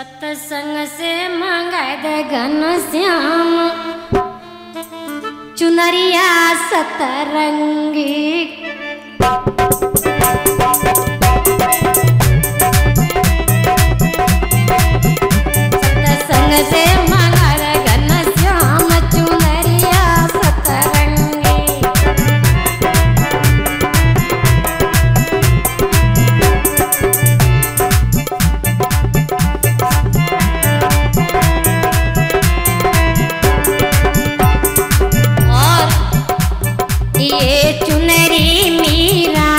सत्संग से मंगाए दे घन श्याम। चुनरिया सतरंग चुनरी मीरा।